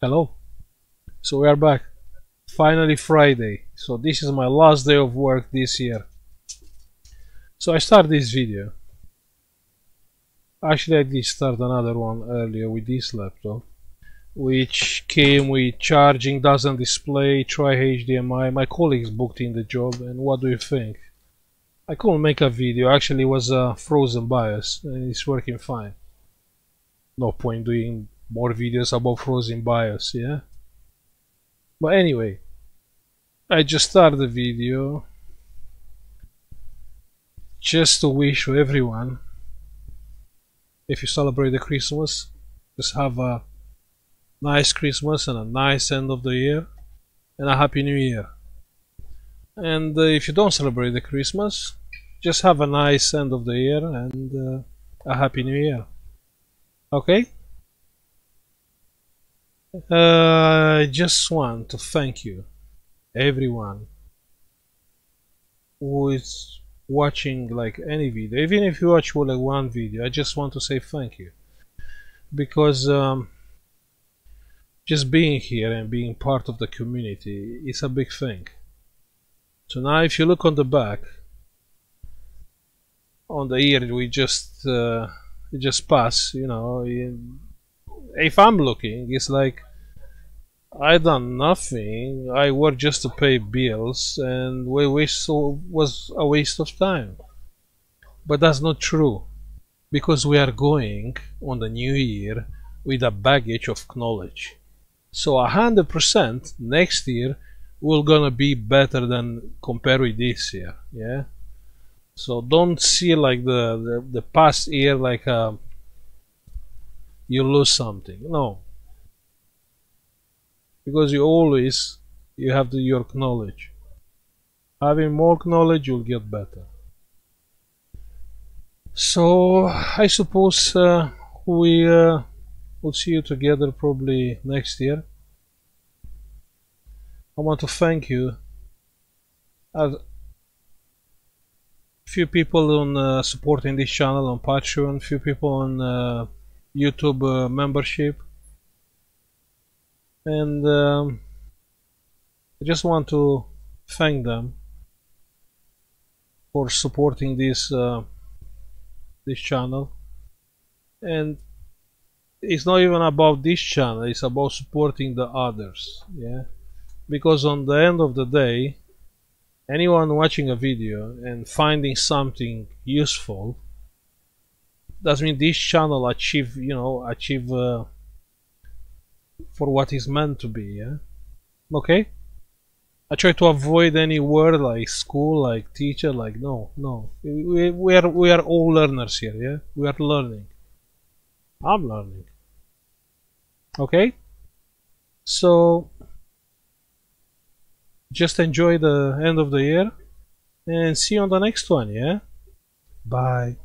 Hello. So we are back. Finally Friday. So this is my last day of work this year. So I start this video. Actually I did start another one earlier with this laptop which came with charging, doesn't display, try HDMI. My colleagues booked in the job and what do you think? I couldn't make a video, actually it was a frozen BIOS and it's working fine. No point doing more videos about frozen BIOS, yeah? But anyway, I just started the video just to wish everyone, if you celebrate the Christmas, just have a nice Christmas and a nice end of the year and a happy new year. And uh, if you don't celebrate the Christmas, just have a nice end of the year and uh, a happy new year. Okay? Uh, I just want to thank you, everyone who is watching like any video, even if you watch only one video. I just want to say thank you because um, just being here and being part of the community is a big thing. So now, if you look on the back, on the year we just uh, just pass, you know. In, if I'm looking, it's like I done nothing. I work just to pay bills, and we waste so was a waste of time. But that's not true, because we are going on the new year with a baggage of knowledge. So a hundred percent next year will gonna be better than compared with this year. Yeah. So don't see like the the, the past year like a you lose something. No. Because you always you have the, your knowledge. Having more knowledge you'll get better. So I suppose uh, we uh, will see you together probably next year. I want to thank you as few people on uh, supporting this channel on Patreon, few people on uh, YouTube uh, membership and um, I just want to thank them for supporting this uh, this channel. And it's not even about this channel it's about supporting the others yeah? Because on the end of the day anyone watching a video and finding something useful does mean this channel achieve you know achieve uh, for what is meant to be yeah? Okay. I try to avoid any word like school like teacher like no no. We, we are we are all learners here yeah? We are learning. I'm learning. Okay? So just enjoy the end of the year and see you on the next one yeah? Bye